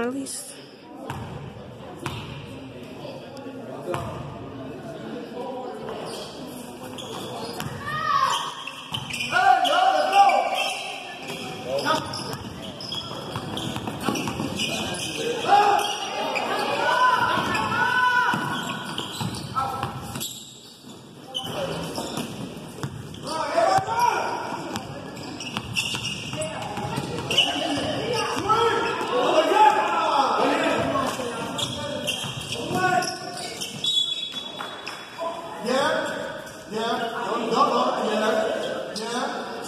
at least Yeah. Don't, don't. Yeah. Yeah.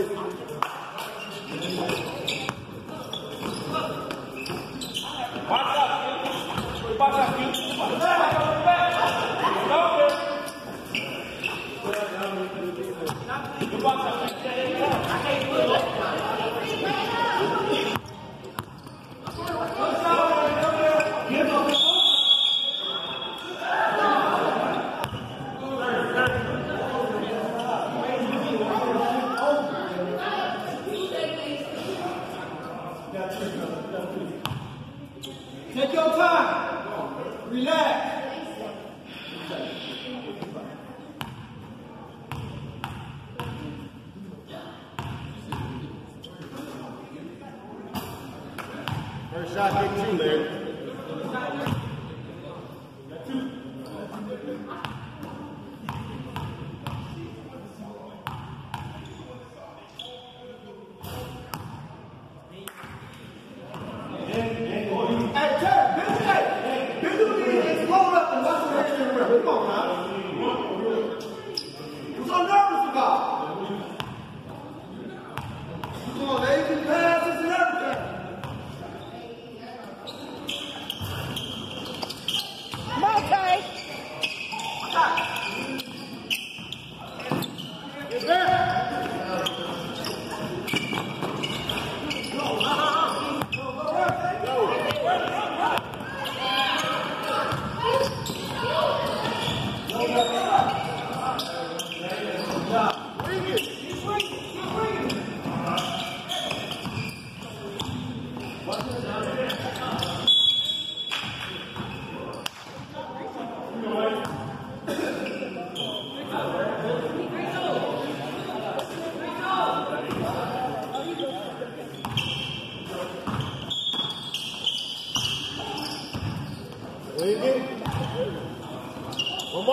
Thank you.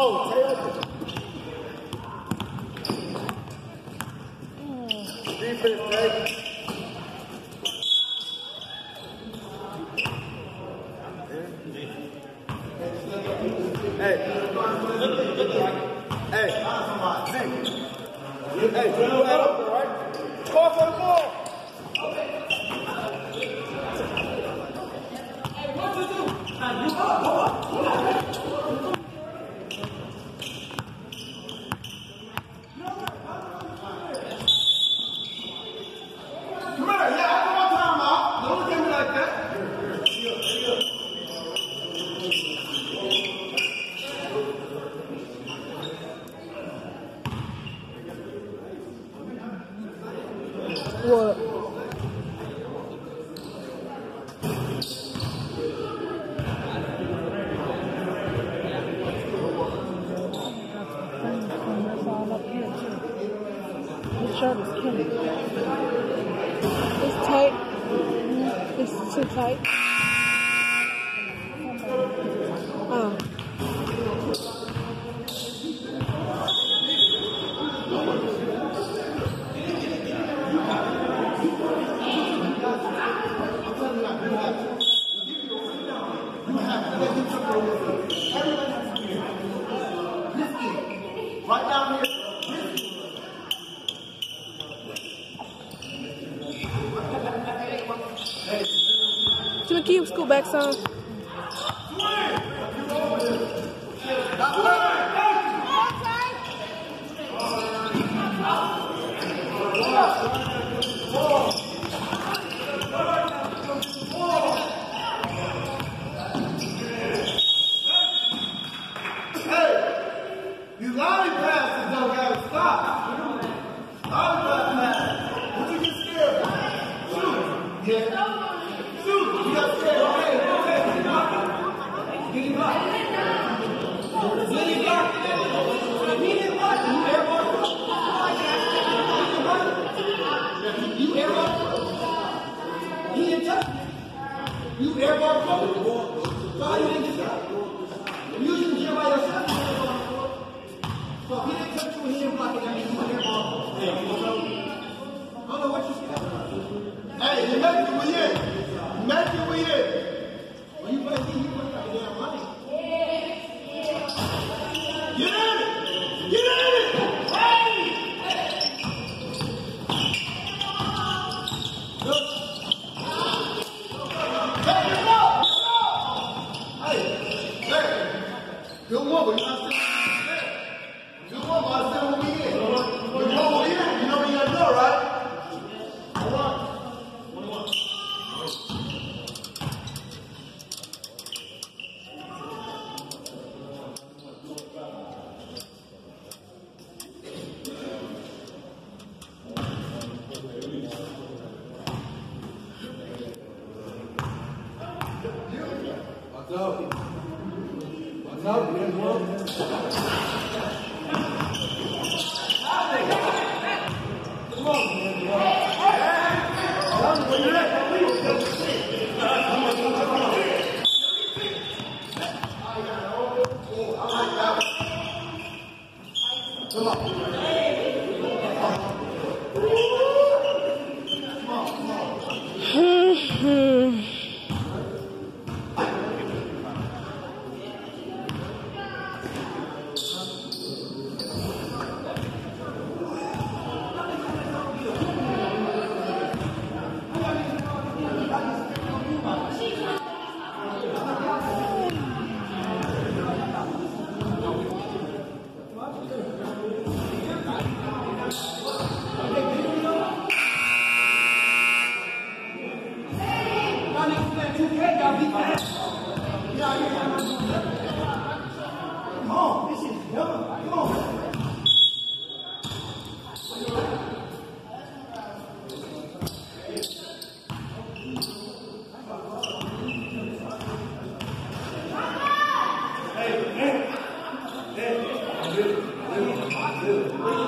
Stay open. Defense, baby. Hey. Hey. Hey. Hey, you that open, right? Call for the ball. Come here, yeah, I got my time out. Don't look at me like that. What? Can you scoot back お願い! good.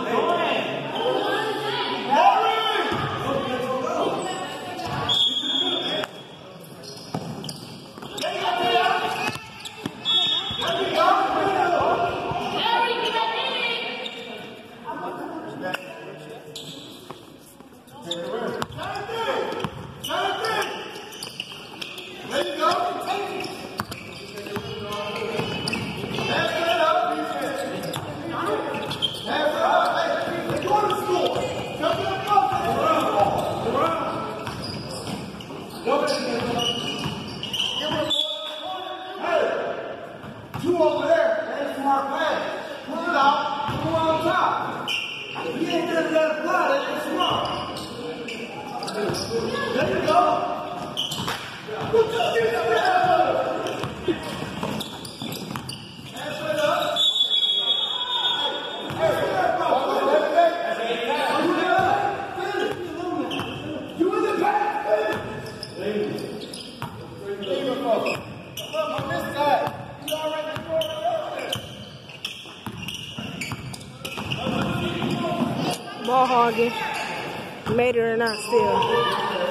August. Made it or not still.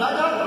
Lada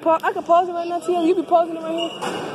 pause. I can pause it right now, T.O. You be pausing it right here.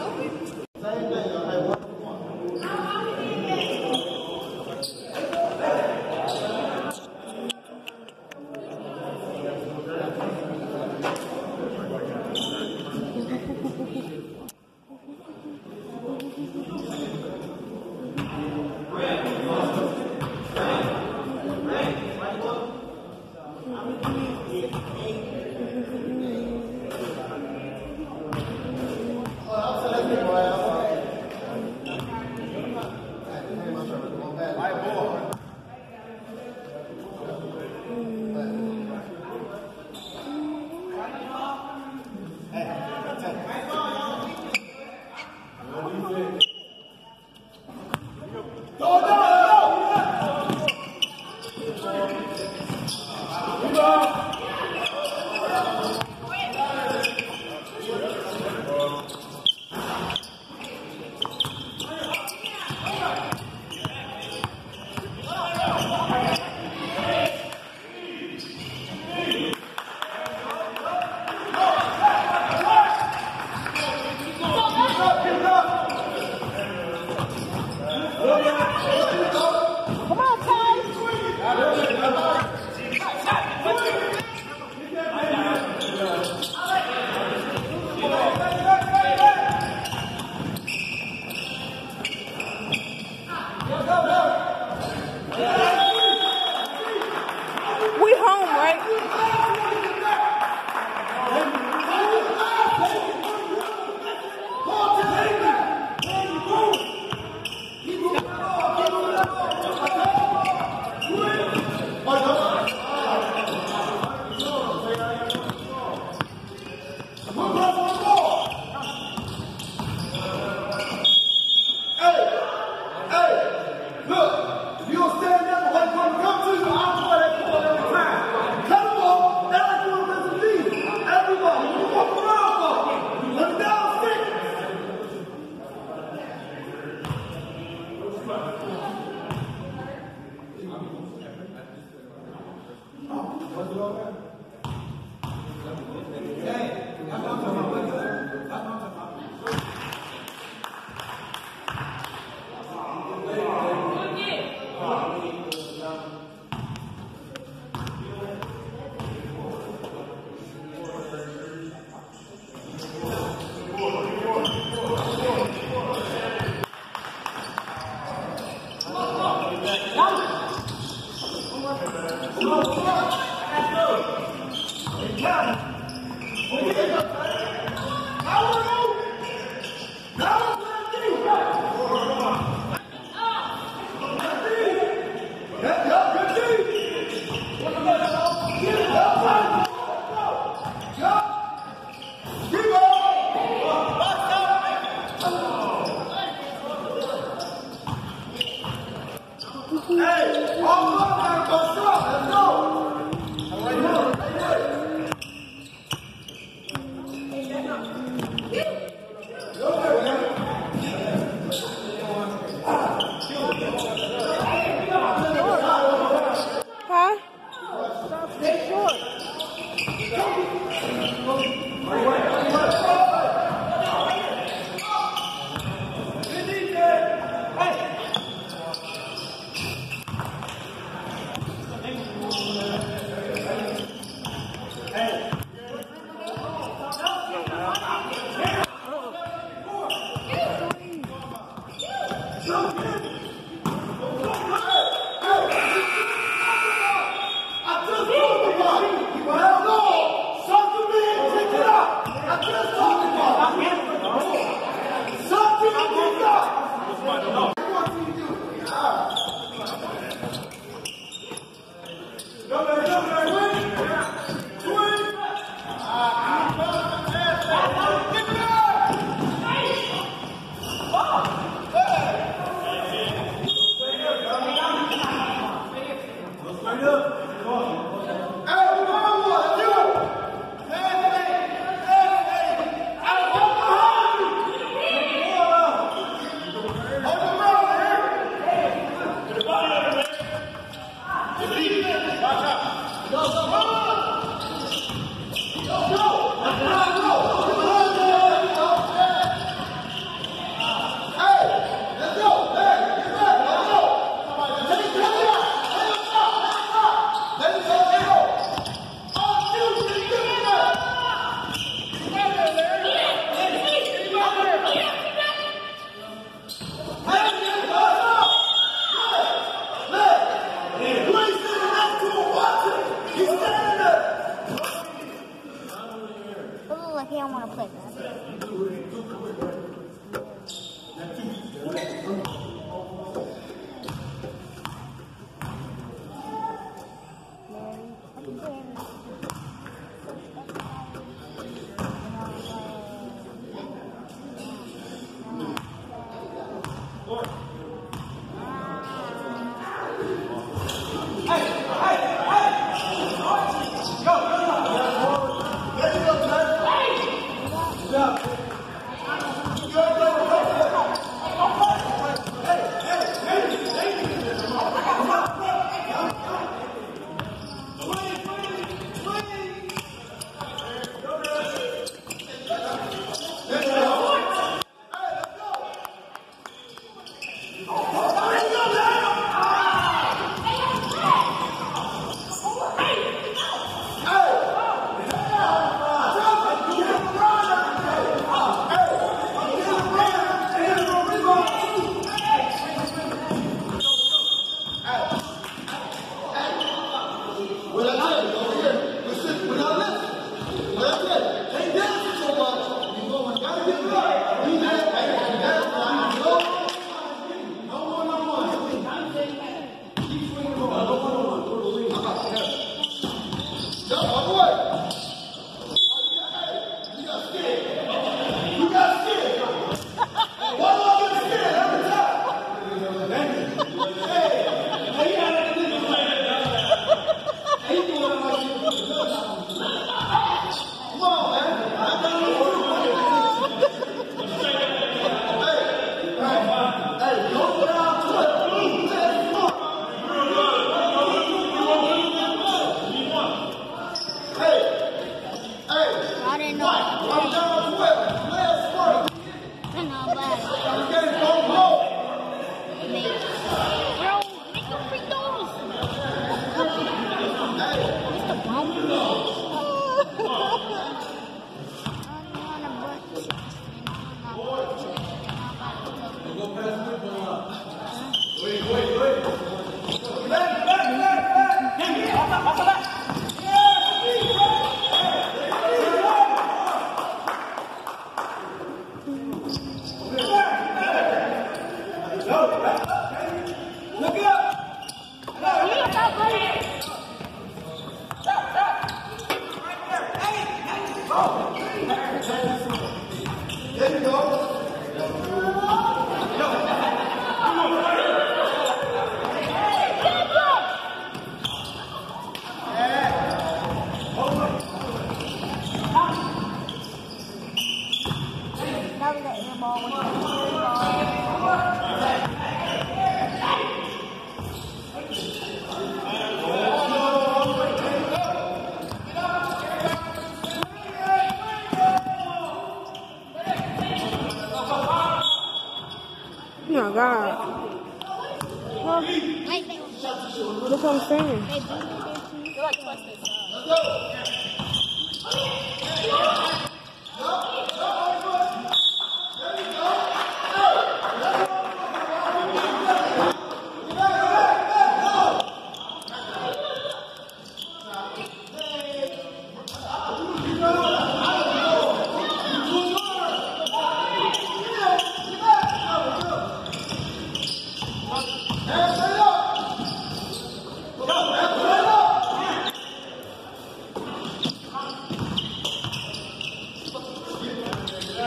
Cái!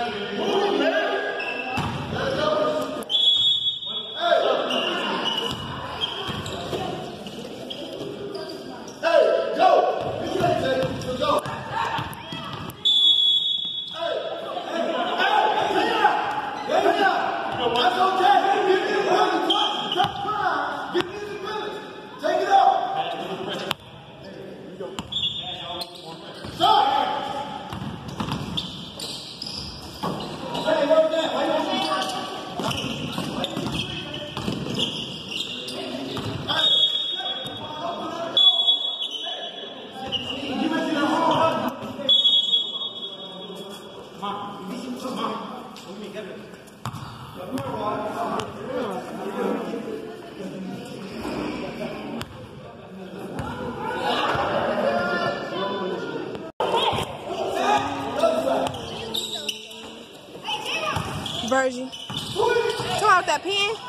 Hey, go! You can't take it. So go. Hey, hey, hey, hey, hey, That's okay. Give me the ability. Stop crying. Give me the ability. Take it off. Stop. Hey, what's that? Why you want to Virgin. Come out that pen.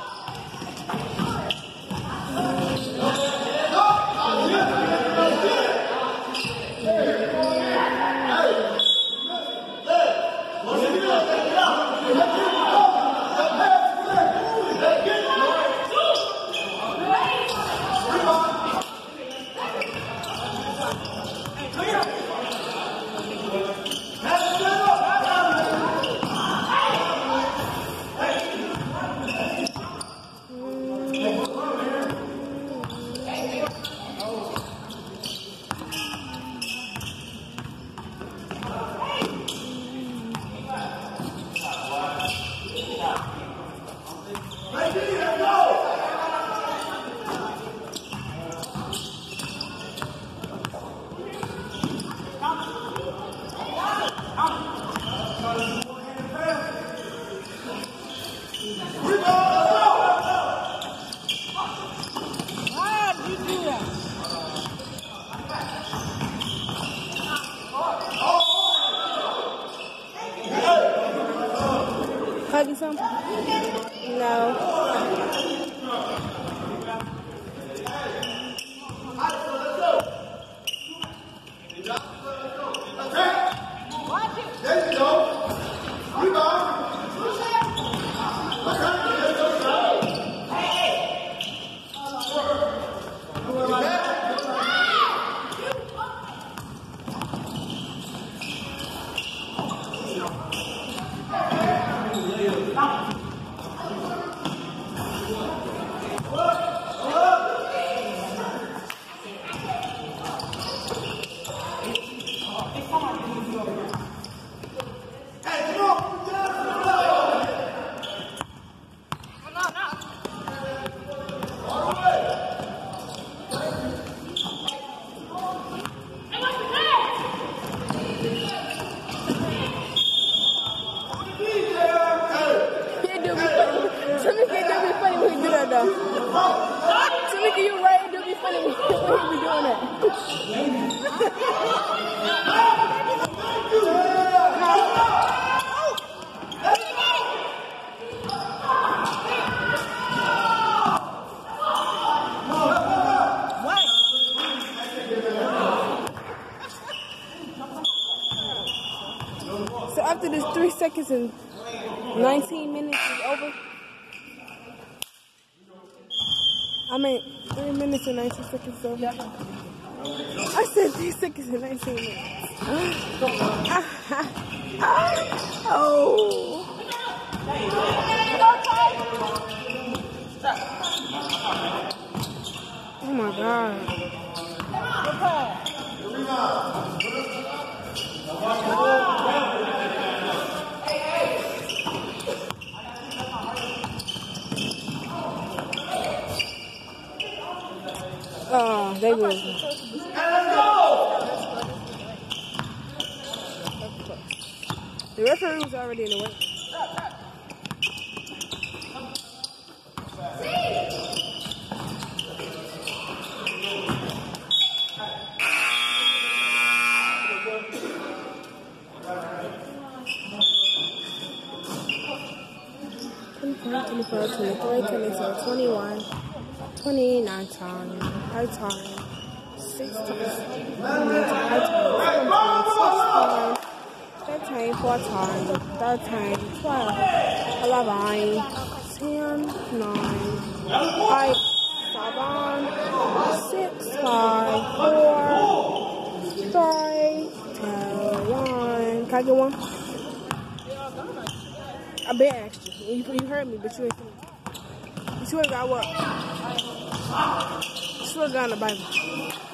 And 19 minutes is over. I mean, three minutes and 19 seconds is over. I said three seconds and 19 minutes. thirteen, four times, thirteen, twelve, eleven, ten, nine, five, seven, six, five, four, three, two, one. Can I get one? I been asked you. You, heard me, but you ain't You swear to God what? You swear to God the Bible.